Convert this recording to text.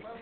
Well,